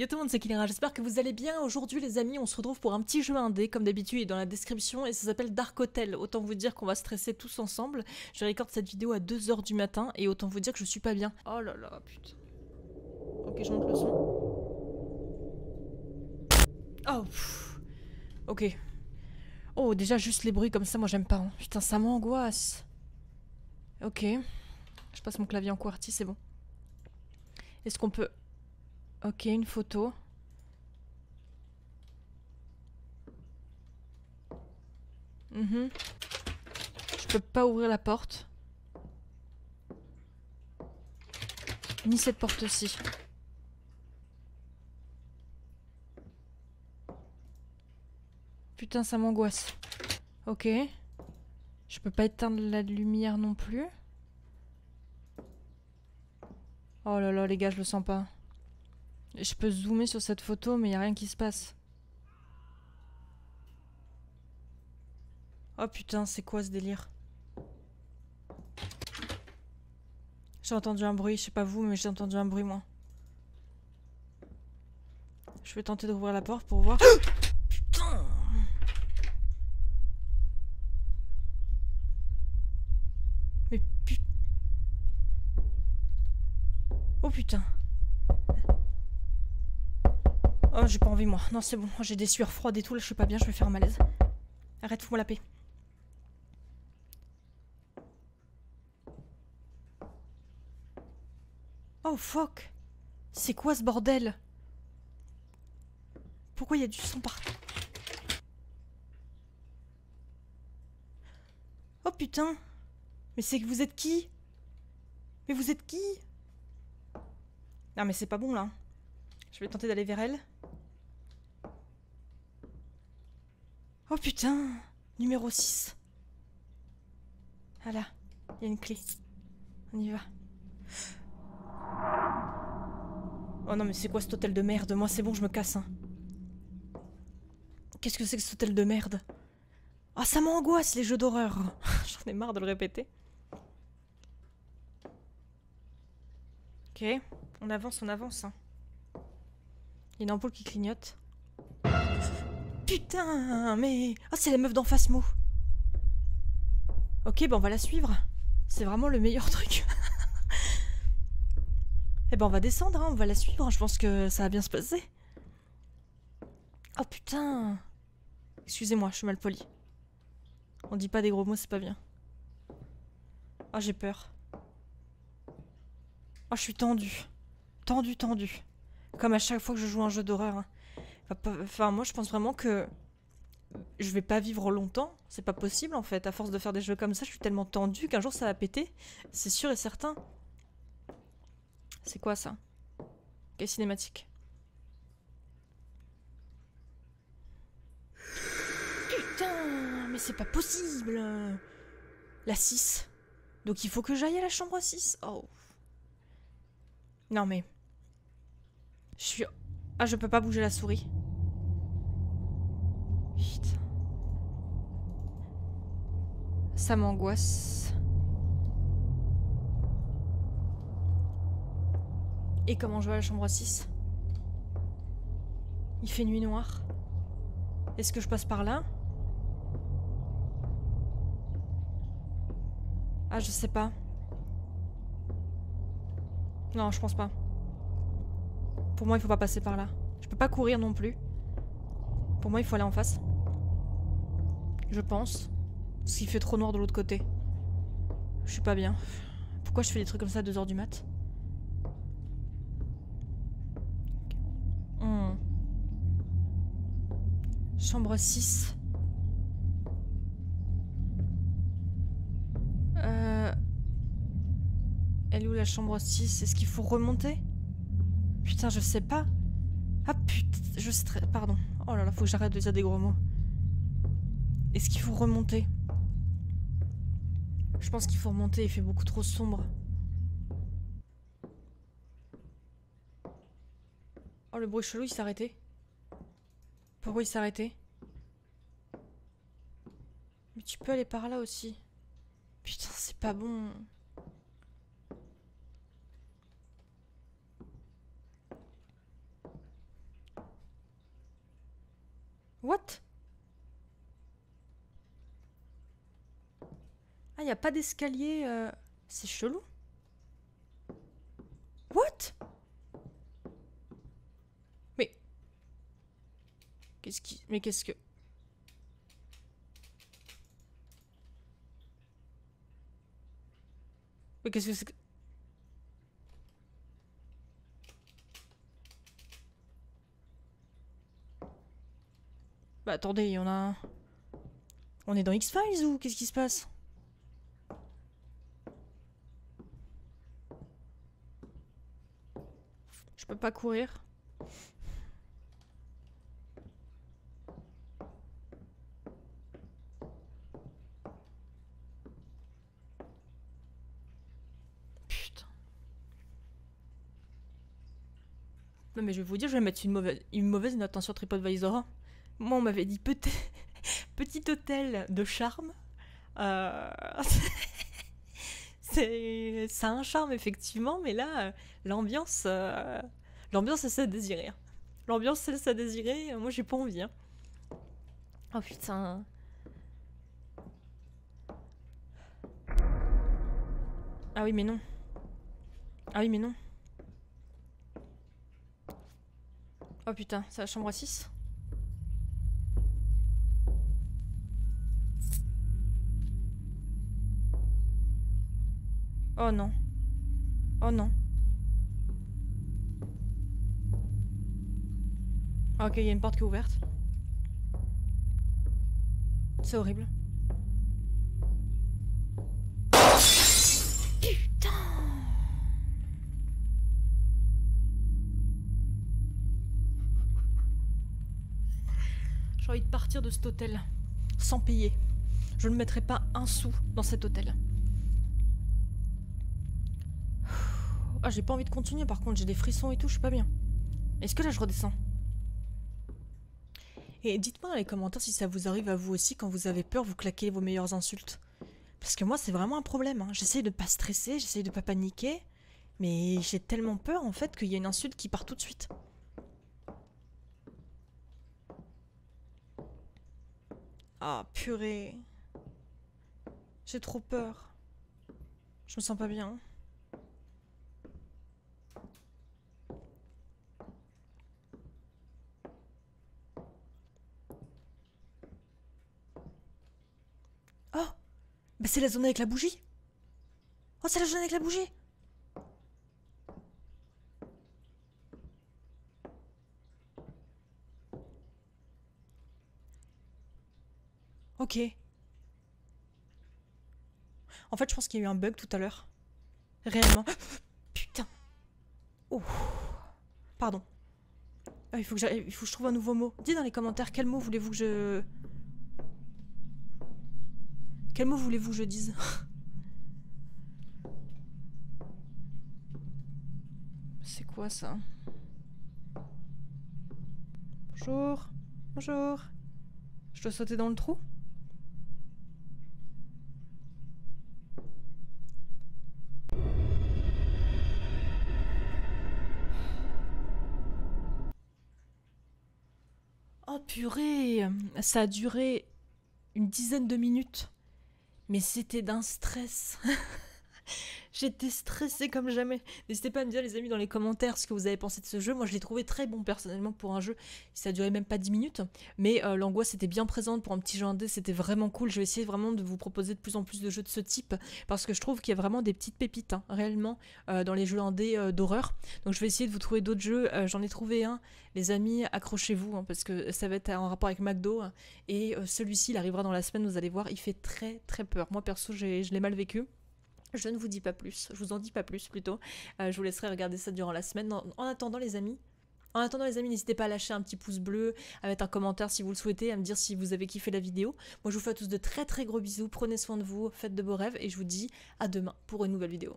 Yo tout le monde, c'est Kilera, j'espère que vous allez bien. Aujourd'hui les amis, on se retrouve pour un petit jeu indé, comme d'habitude, dans la description, et ça s'appelle Dark Hotel. Autant vous dire qu'on va stresser tous ensemble. Je recorde cette vidéo à 2h du matin, et autant vous dire que je suis pas bien. Oh là là, putain. Ok, je monte le son. Oh, pff. ok. Oh, déjà juste les bruits comme ça, moi j'aime pas. hein. Putain, ça m'angoisse. Ok. Je passe mon clavier en QWERTY, c'est bon. Est-ce qu'on peut... Ok, une photo. Mhm. Je peux pas ouvrir la porte. Ni cette porte-ci. Putain, ça m'angoisse. Ok. Je peux pas éteindre la lumière non plus. Oh là là, les gars, je le sens pas. Je peux zoomer sur cette photo, mais y a rien qui se passe. Oh putain, c'est quoi ce délire? J'ai entendu un bruit, je sais pas vous, mais j'ai entendu un bruit moi. Je vais tenter d'ouvrir la porte pour voir. putain Mais putain. Oh putain. Oh, j'ai pas envie, moi. Non, c'est bon. J'ai des sueurs froides et tout. Là, je suis pas bien. Je vais faire un malaise. Arrête, fous-moi la paix. Oh, fuck. C'est quoi ce bordel? Pourquoi il y a du sang partout Oh putain Mais c'est que vous êtes qui? Mais vous êtes qui? Non mais c'est pas bon là. Je vais tenter d'aller vers elle. Oh putain Numéro 6. Ah là, il y a une clé. On y va. Oh non mais c'est quoi cet hôtel de merde? Moi c'est bon, je me casse. hein. Qu'est-ce que c'est que cet hôtel de merde? Ah ça m'angoisse les jeux d'horreur. J'en ai marre de le répéter. Ok, on avance, on avance. hein. Il y a une ampoule qui clignote. Putain, mais... Ah, c'est la meuf d'en face, mot. Ok, ben on va la suivre. C'est vraiment le meilleur truc. eh ben on va descendre, hein, on va la suivre. Je pense que ça va bien se passer. Oh putain. Excusez-moi, je suis mal poli. On dit pas des gros mots, c'est pas bien. Oh, j'ai peur. Oh, je suis tendue. Tendue, tendue. Comme à chaque fois que je joue un jeu d'horreur. hein. Enfin, moi, je pense vraiment que je vais pas vivre longtemps. C'est pas possible, en fait. À force de faire des jeux comme ça, je suis tellement tendue qu'un jour ça va péter. C'est sûr et certain. C'est quoi ça? Quelle cinématique? Putain, mais c'est pas possible La 6. Donc il faut que j'aille à la chambre 6. Oh. Non mais... Je suis... Ah, je peux pas bouger la souris. Ça m'angoisse. Et comment je vais à la chambre 6 Il fait nuit noire. Est-ce que je passe par là? Ah, je sais pas. Non, je pense pas. Pour moi, il faut pas passer par là. Je peux pas courir non plus. Pour moi, il faut aller en face. Je pense. Parce qu'il fait trop noir de l'autre côté. Je suis pas bien. Pourquoi je fais des trucs comme ça à 2h du mat? Hmm. Chambre 6. Euh... Elle est où la chambre 6 Est-ce qu'il faut remonter? Putain, je sais pas. Ah putain, je stresse. Pardon. Oh là là, faut que j'arrête de dire des gros mots. Est-ce qu'il faut remonter? Je pense qu'il faut remonter, il fait beaucoup trop sombre. Oh, le bruit chelou, il s'est arrêté. Pourquoi il s'est Mais tu peux aller par là aussi. Putain, c'est pas bon. What Ah, y a pas d'escalier. euh, C'est chelou. What? Mais. Qu'est-ce qui. Mais qu'est-ce que. Mais qu'est-ce que c'est que. Bah attendez, il y en a un. On est dans X-Files ou qu'est-ce qui se passe? Peux pas courir. Putain. Non mais je vais vous dire, je vais mettre une mauvaise, une mauvaise note hein, sur TripAdvisor. Moi on m'avait dit petit, petit hôtel de charme. Euh, c'est un charme effectivement, mais là euh, l'ambiance, euh, l'ambiance c'est à désirer. hein. L'ambiance c'est à désirer. Moi j'ai pas envie. hein. Oh putain. Ah oui mais non. Ah oui mais non. Oh putain, c'est la chambre à 6 Oh non. Oh non. Ok, il y a une porte qui est ouverte. C'est horrible. Putain J'ai envie de partir de cet hôtel. Sans payer. Je ne mettrai pas un sou dans cet hôtel. Ah, j'ai pas envie de continuer par contre, j'ai des frissons et tout, je suis pas bien. Est-ce que là je redescends? Et dites-moi dans les commentaires si ça vous arrive à vous aussi quand vous avez peur, vous claquez vos meilleures insultes. Parce que moi c'est vraiment un problème. Hein. J'essaye de pas stresser, j'essaye de pas paniquer, mais j'ai tellement peur en fait qu'il y a une insulte qui part tout de suite. Ah purée. J'ai trop peur. Je me sens pas bien. Oh Bah c'est la zone avec la bougie Oh c'est la zone avec la bougie Ok. En fait je pense qu'il y a eu un bug tout à l'heure. Réellement. Putain. Oh. Pardon. Ah, il, faut que il faut que je trouve un nouveau mot. Dis dans les commentaires quel mot voulez-vous que je... Quel mot voulez-vous que je dise? C'est quoi ça? Bonjour. Bonjour. Je dois sauter dans le trou? Oh purée Ça a duré une dizaine de minutes. Mais c'était d'un stress. J'étais stressée comme jamais. N'hésitez pas à me dire, les amis, dans les commentaires ce que vous avez pensé de ce jeu. Moi, je l'ai trouvé très bon personnellement pour un jeu. Ça duré même pas 10 minutes. Mais euh, l'angoisse était bien présente pour un petit jeu indé. C'était vraiment cool. Je vais essayer vraiment de vous proposer de plus en plus de jeux de ce type. Parce que je trouve qu'il y a vraiment des petites pépites, hein, réellement, euh, dans les jeux indés euh, d'horreur. Donc, je vais essayer de vous trouver d'autres jeux. J'en ai trouvé un. Les amis, accrochez-vous. hein, parce que ça va être en rapport avec McDo. Et euh, celui-ci, il arrivera dans la semaine. Vous allez voir, il fait très très peur. Moi, perso, je l'ai mal vécu. Je ne vous dis pas plus, je vous en dis pas plus plutôt. Euh, je vous laisserai regarder ça durant la semaine. En, en attendant, les amis, en attendant, les amis, n'hésitez pas à lâcher un petit pouce bleu, à mettre un commentaire si vous le souhaitez, à me dire si vous avez kiffé la vidéo. Moi, je vous fais à tous de très très gros bisous. Prenez soin de vous, faites de beaux rêves et je vous dis à demain pour une nouvelle vidéo.